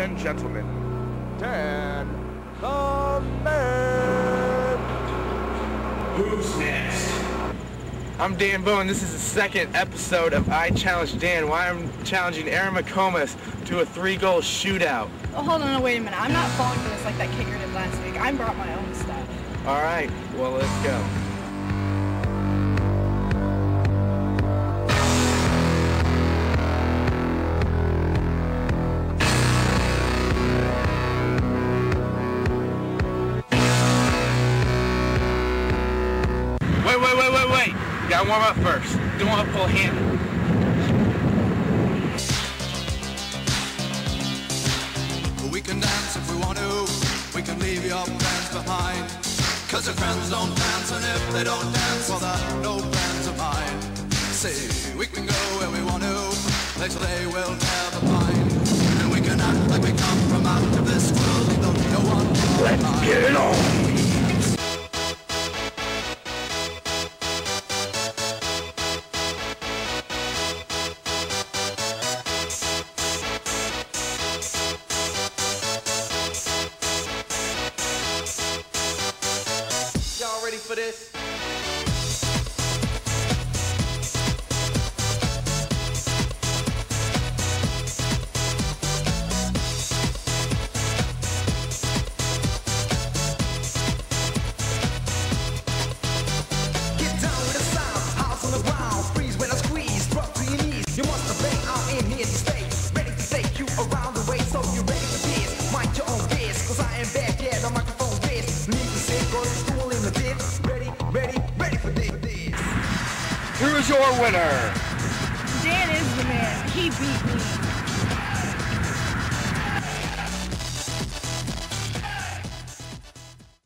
and gentlemen, Dan the Man. Who's next? I'm Dan Bowen. This is the second episode of I Challenge Dan, why I'm challenging Aaron McComas to a three-goal shootout. Oh, hold on, wait a minute. I'm not falling for this like that kicker did last week. I brought my own stuff. All right, well, let's go. Wait, gotta warm up first. Don't want to pull him. We can dance if we want to. We can leave your friends behind. Cause your friends don't dance, and if they don't dance, well, they're no friends of mine. See, we can go where we want to, place where they will never for this? Who's your winner? Dan is the man. He beat me.